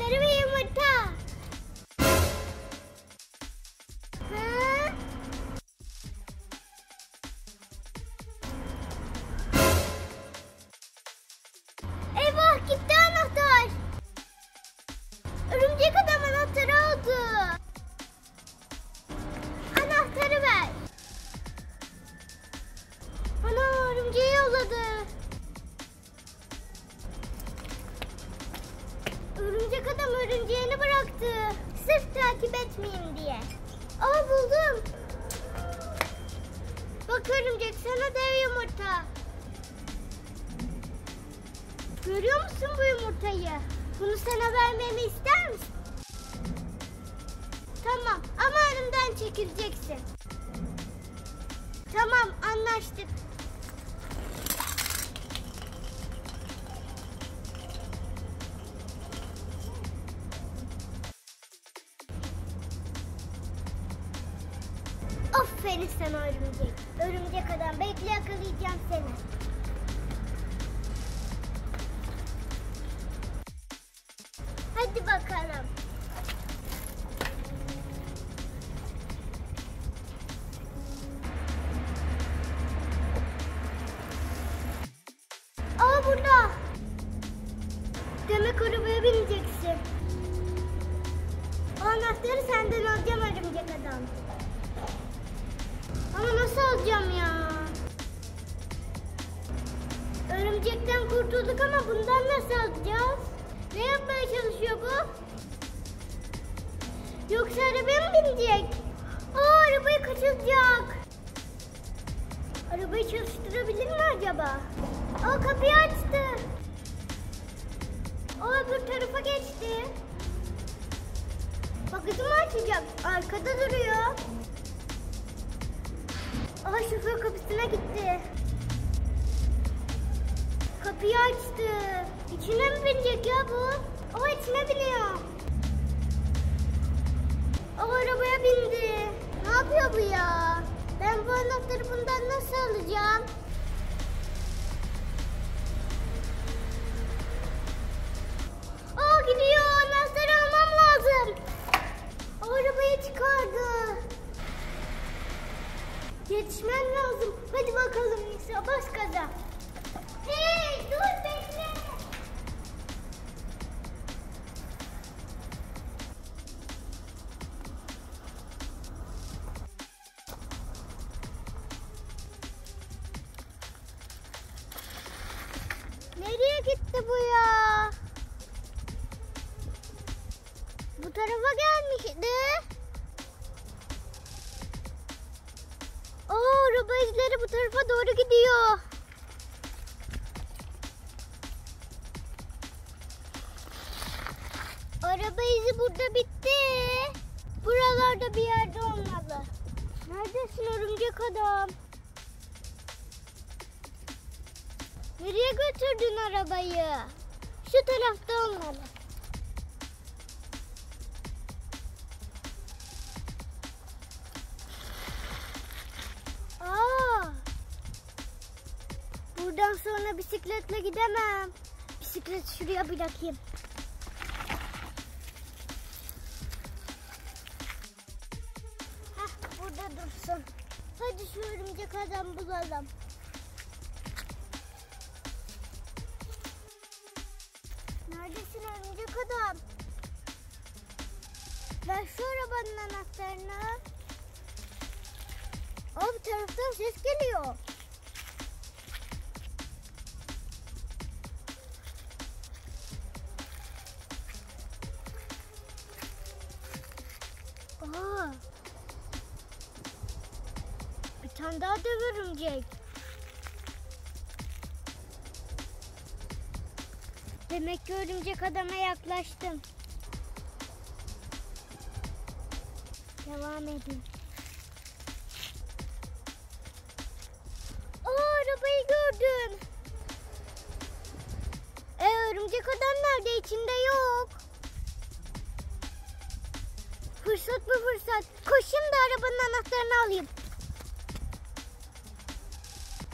anahtarı örümceğini bıraktı. Sırf takip etmeyeyim diye. Aa buldum. Bak örümcek sana dev yumurta. Görüyor musun bu yumurtayı? Bunu sana vermemi ister misin? Tamam ama önümden çekileceksin. Tamam anlaştık. Aferin sana örümcek. Örümcek adam bekle yakalayacağım seni. Hadi bakalım. Aa burada. Demek arabaya bineceksin. O anahtarı senden alacağım örümcek adam. Ama nasıl alacağım ya? Örümcekten kurtulduk ama bundan nasıl alacağız? Ne yapmaya çalışıyor bu? Yoksa arabaya mı binecek? Aa arabayı kaçıracak. Arabayı çalıştırabilir mi acaba? Aa kapıyı açtı. O öbür tarafa geçti. Bagajı mı açacak? Arkada duruyor. Aa şoför kapısına gitti. Kapıyı açtı. İçine mi binecek ya bu? O içine biniyor. O arabaya bindi. Ne yapıyor bu ya? Ben bu anahtarı bundan nasıl alacağım? Bu tarafa gelmişti. Oo, araba izleri bu tarafa doğru gidiyor. Araba izi burada bitti. Buralarda bir yerde olmalı. Neredesin örümcek adam? Nereye götürdün arabayı? Şu tarafta olmalı. Bisikletle gidemem. Bisikleti şuraya bırakayım. Heh, burada dursun. Hadi şu örümcek adam bulalım. Neredesin örümcek adam? Ver şu arabanın anahtarını. Aa bu taraftan ses geliyor. Aa. Bir tane daha dev örümcek. Demek ki örümcek adama yaklaştım. Devam edeyim. Aa arabayı gördüm. E örümcek adam nerede? İçinde yok. Fırsat bu fırsat. Koşayım da arabanın anahtarını alayım.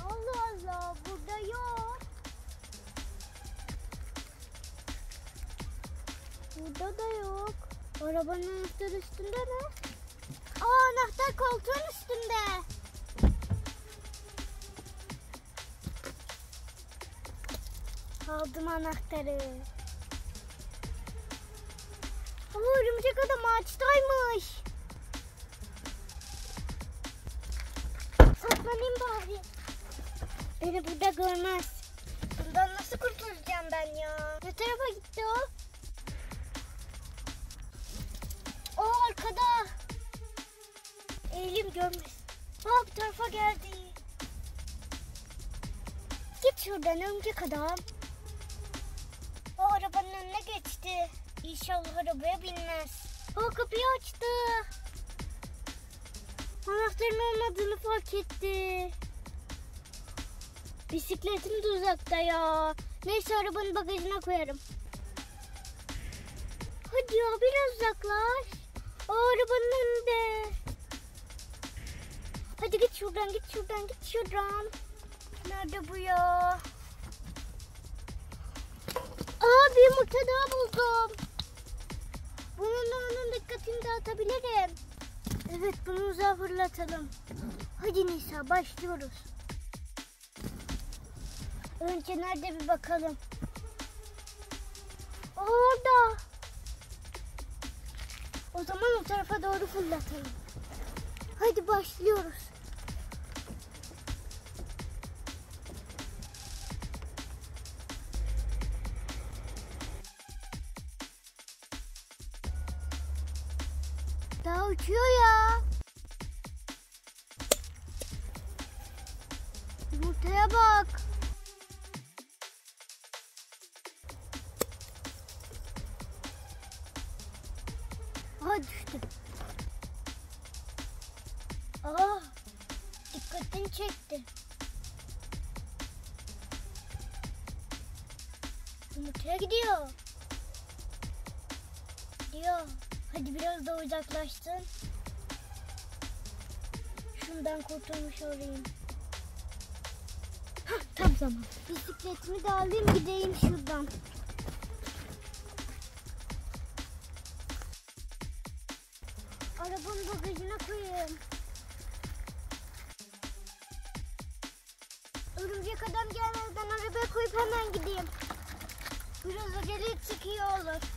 Allah Allah burada yok. Burada da yok. Arabanın anahtarı üstünde mi? Aa anahtar koltuğun üstünde. Aldım anahtarı. Örümcek adam ağaçtaymış. Saklanayım bari. Beni burada görmez. Bundan nasıl kurtulacağım ben ya? Ne tarafa gitti o? O arkada. Eğilim görmez. Aa bu tarafa geldi. Git şuradan örümcek adam. O arabanın önüne geçti. İnşallah arabaya binmez. O kapıyı açtı. Anahtarın olmadığını fark etti. Bisikletim de uzakta ya. Neyse arabanın bagajına koyarım. Hadi ya biraz uzaklaş. O arabanın önünde. Hadi git şuradan git şuradan git şuradan. Nerede bu ya? Aa bir yumurta daha buldum. Dikkatini dağıtabilirim. Evet bunu uzağa fırlatalım. Hadi Nisa başlıyoruz. Önce nerede bir bakalım. Orada. O zaman o tarafa doğru fırlatalım. Hadi başlıyoruz. Daha uçuyor ya. Yumurtaya bak. Aha düştü. Aa, dikkatini çekti. Yumurtaya gidiyor. Gidiyor. Hadi biraz da uzaklaşsın. Şundan kurtulmuş olayım. Hah, tam zaman. Bisikletimi de alayım gideyim şuradan. Arabanın bagajına koyayım. Örümcek adam gelmeden arabaya koyup hemen gideyim. Biraz acele iyi olur.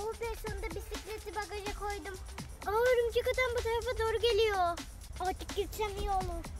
Sonunda bisikleti bagaja koydum. Aa örümcek adam bu tarafa doğru geliyor. Artık gitsem iyi olur.